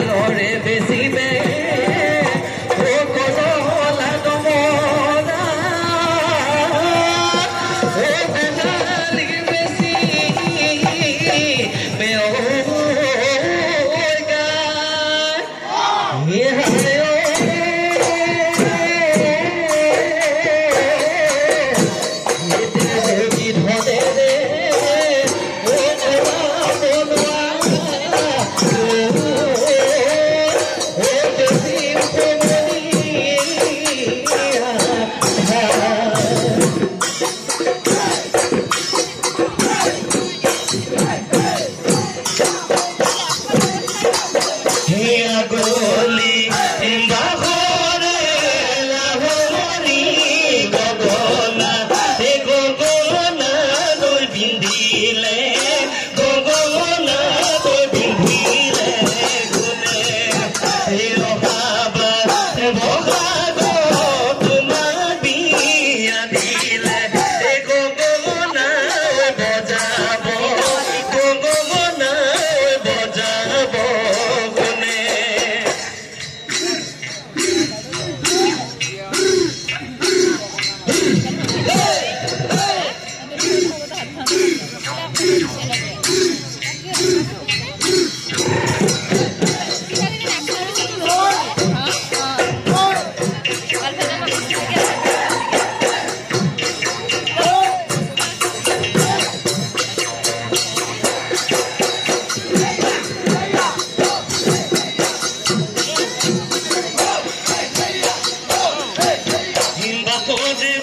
लोड़े base Hey.